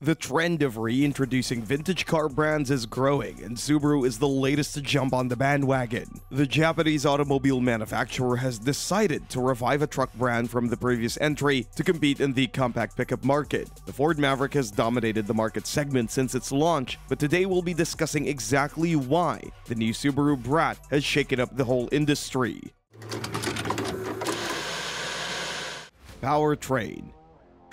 The trend of reintroducing vintage car brands is growing, and Subaru is the latest to jump on the bandwagon. The Japanese automobile manufacturer has decided to revive a truck brand from the previous entry to compete in the compact pickup market. The Ford Maverick has dominated the market segment since its launch, but today we'll be discussing exactly why the new Subaru Brat has shaken up the whole industry. Powertrain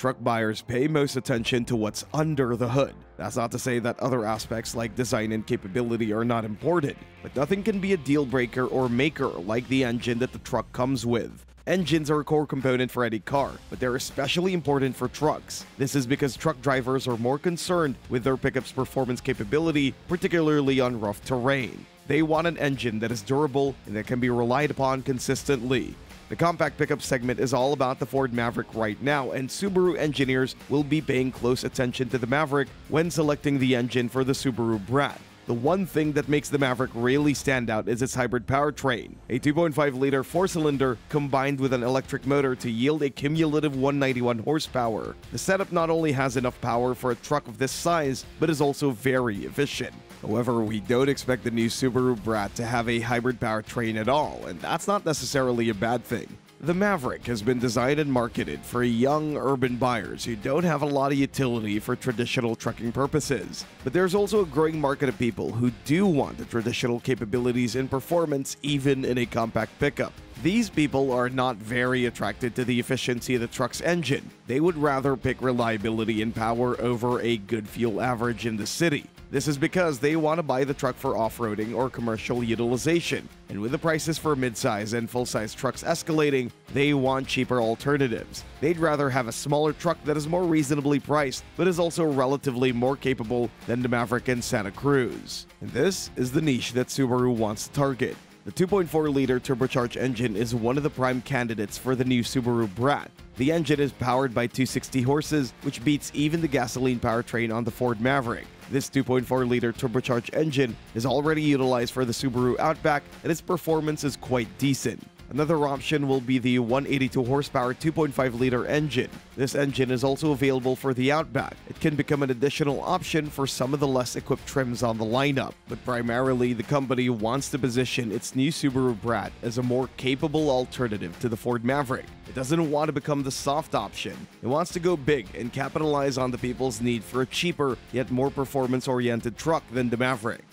Truck buyers pay most attention to what's under the hood. That's not to say that other aspects like design and capability are not important, but nothing can be a deal breaker or maker like the engine that the truck comes with. Engines are a core component for any car, but they're especially important for trucks. This is because truck drivers are more concerned with their pickup's performance capability, particularly on rough terrain. They want an engine that is durable and that can be relied upon consistently. The compact pickup segment is all about the Ford Maverick right now, and Subaru engineers will be paying close attention to the Maverick when selecting the engine for the Subaru Brat. The one thing that makes the Maverick really stand out is its hybrid powertrain, a 2.5-liter four-cylinder combined with an electric motor to yield a cumulative 191 horsepower. The setup not only has enough power for a truck of this size, but is also very efficient. However, we don't expect the new Subaru Brat to have a hybrid powertrain at all, and that's not necessarily a bad thing. The Maverick has been designed and marketed for young urban buyers who don't have a lot of utility for traditional trucking purposes. But there's also a growing market of people who do want the traditional capabilities and performance even in a compact pickup. These people are not very attracted to the efficiency of the truck's engine. They would rather pick reliability and power over a good fuel average in the city. This is because they want to buy the truck for off-roading or commercial utilization. And with the prices for midsize and full-size trucks escalating, they want cheaper alternatives. They'd rather have a smaller truck that is more reasonably priced, but is also relatively more capable than the Maverick and Santa Cruz. And this is the niche that Subaru wants to target. The 2.4-liter turbocharged engine is one of the prime candidates for the new Subaru Brat. The engine is powered by 260 horses, which beats even the gasoline powertrain on the Ford Maverick. This 2.4-liter turbocharged engine is already utilized for the Subaru Outback, and its performance is quite decent. Another option will be the 182 horsepower 2.5 liter engine. This engine is also available for the Outback. It can become an additional option for some of the less equipped trims on the lineup, but primarily the company wants to position its new Subaru Brat as a more capable alternative to the Ford Maverick. It doesn't want to become the soft option. It wants to go big and capitalize on the people's need for a cheaper yet more performance-oriented truck than the Maverick.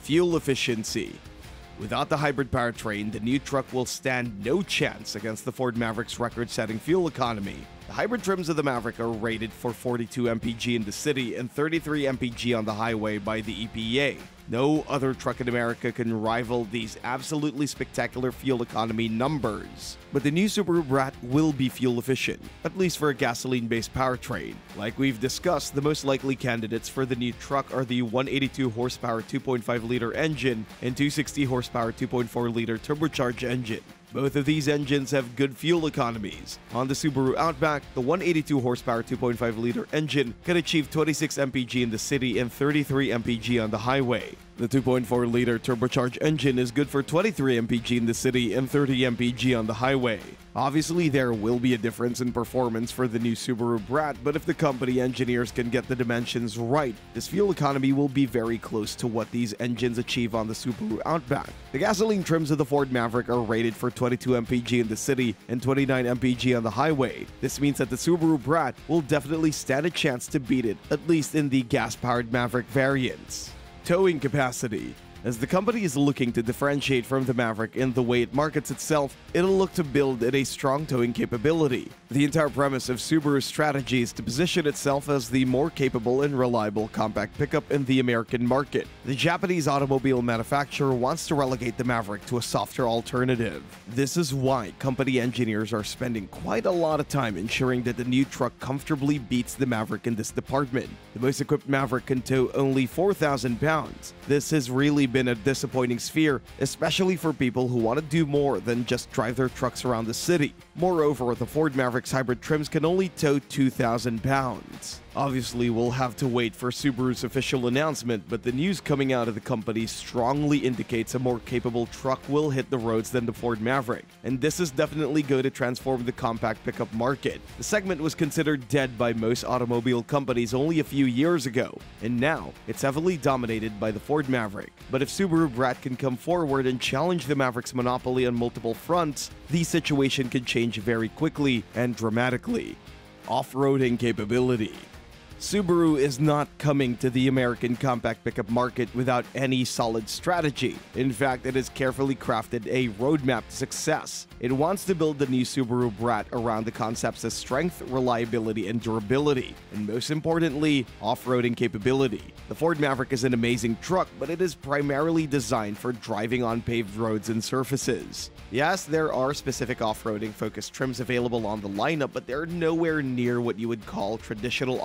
Fuel efficiency. Without the hybrid powertrain, the new truck will stand no chance against the Ford Maverick's record-setting fuel economy. The hybrid trims of the Maverick are rated for 42 mpg in the city and 33 mpg on the highway by the EPA. No other truck in America can rival these absolutely spectacular fuel economy numbers. But the new Subaru Brat will be fuel efficient, at least for a gasoline-based powertrain. Like we've discussed, the most likely candidates for the new truck are the 182 horsepower 2.5-liter engine and 260 horsepower 2.4-liter turbocharged engine. Both of these engines have good fuel economies. On the Subaru Outback, the 182 horsepower 2.5 liter engine can achieve 26 mpg in the city and 33 mpg on the highway. The 2.4 liter turbocharged engine is good for 23 mpg in the city and 30 mpg on the highway. Obviously, there will be a difference in performance for the new Subaru Brat, but if the company engineers can get the dimensions right, this fuel economy will be very close to what these engines achieve on the Subaru Outback. The gasoline trims of the Ford Maverick are rated for 22 mpg in the city and 29 mpg on the highway. This means that the Subaru Brat will definitely stand a chance to beat it, at least in the gas-powered Maverick variants. Towing capacity as the company is looking to differentiate from the Maverick in the way it markets itself, it'll look to build in a strong towing capability. The entire premise of Subaru's strategy is to position itself as the more capable and reliable compact pickup in the American market. The Japanese automobile manufacturer wants to relegate the Maverick to a softer alternative. This is why company engineers are spending quite a lot of time ensuring that the new truck comfortably beats the Maverick in this department. The most equipped Maverick can tow only 4,000 pounds. This has really been a disappointing sphere, especially for people who want to do more than just drive their trucks around the city. Moreover, the Ford Maverick's hybrid trims can only tow 2,000 pounds. Obviously, we'll have to wait for Subaru's official announcement, but the news coming out of the company strongly indicates a more capable truck will hit the roads than the Ford Maverick, and this is definitely going to transform the compact pickup market. The segment was considered dead by most automobile companies only a few years ago, and now it's heavily dominated by the Ford Maverick. But if Subaru Brat can come forward and challenge the Maverick's monopoly on multiple fronts, the situation can change very quickly and dramatically. Off-roading capability Subaru is not coming to the American compact pickup market without any solid strategy. In fact, it has carefully crafted a roadmap to success. It wants to build the new Subaru Brat around the concepts of strength, reliability, and durability, and most importantly, off-roading capability. The Ford Maverick is an amazing truck, but it is primarily designed for driving on paved roads and surfaces. Yes, there are specific off-roading focused trims available on the lineup, but they're nowhere near what you would call traditional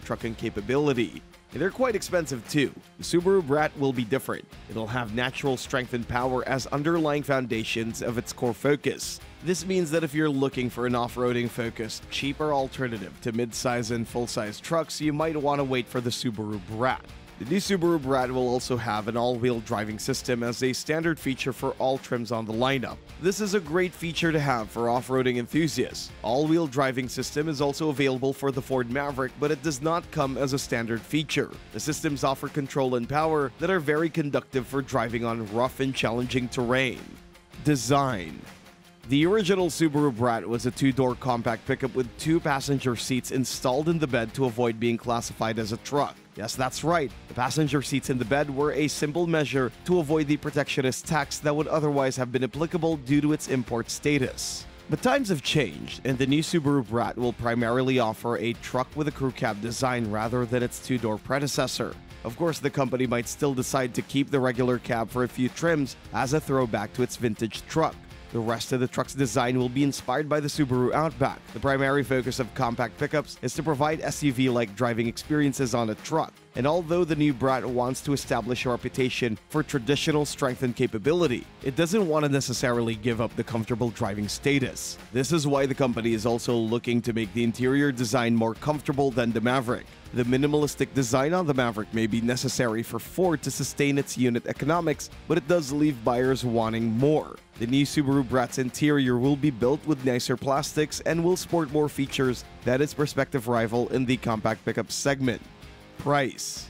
off-roading trucking capability. And they're quite expensive too. The Subaru Brat will be different. It'll have natural strength and power as underlying foundations of its core focus. This means that if you're looking for an off-roading focused, cheaper alternative to mid-size and full-size trucks, you might want to wait for the Subaru Brat. The new Subaru Brat will also have an all-wheel driving system as a standard feature for all trims on the lineup. This is a great feature to have for off-roading enthusiasts. All-wheel driving system is also available for the Ford Maverick, but it does not come as a standard feature. The systems offer control and power that are very conductive for driving on rough and challenging terrain. Design the original Subaru Brat was a two-door compact pickup with two passenger seats installed in the bed to avoid being classified as a truck. Yes, that's right. The passenger seats in the bed were a simple measure to avoid the protectionist tax that would otherwise have been applicable due to its import status. But times have changed, and the new Subaru Brat will primarily offer a truck with a crew cab design rather than its two-door predecessor. Of course, the company might still decide to keep the regular cab for a few trims as a throwback to its vintage truck. The rest of the truck's design will be inspired by the Subaru Outback. The primary focus of compact pickups is to provide SUV-like driving experiences on a truck. And although the new Brat wants to establish a reputation for traditional strength and capability, it doesn't want to necessarily give up the comfortable driving status. This is why the company is also looking to make the interior design more comfortable than the Maverick. The minimalistic design on the Maverick may be necessary for Ford to sustain its unit economics, but it does leave buyers wanting more. The new Subaru Brat's interior will be built with nicer plastics and will sport more features than its prospective rival in the compact pickup segment. Price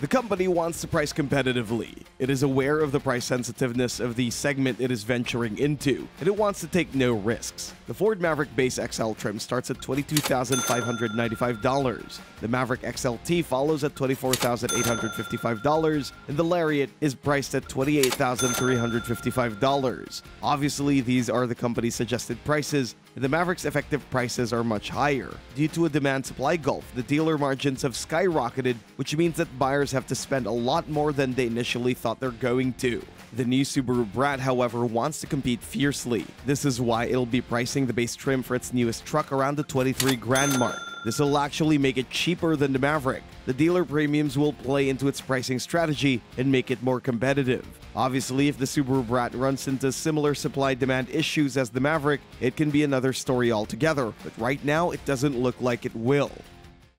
the company wants to price competitively. It is aware of the price sensitiveness of the segment it is venturing into, and it wants to take no risks. The Ford Maverick Base XL trim starts at $22,595. The Maverick XLT follows at $24,855, and the Lariat is priced at $28,355. Obviously, these are the company's suggested prices, the Mavericks' effective prices are much higher. Due to a demand-supply gulf, the dealer margins have skyrocketed, which means that buyers have to spend a lot more than they initially thought they're going to. The new Subaru Brat, however, wants to compete fiercely. This is why it'll be pricing the base trim for its newest truck around the 23 grand mark. This will actually make it cheaper than the Maverick. The dealer premiums will play into its pricing strategy and make it more competitive. Obviously, if the Subaru Brat runs into similar supply-demand issues as the Maverick, it can be another story altogether, but right now it doesn't look like it will.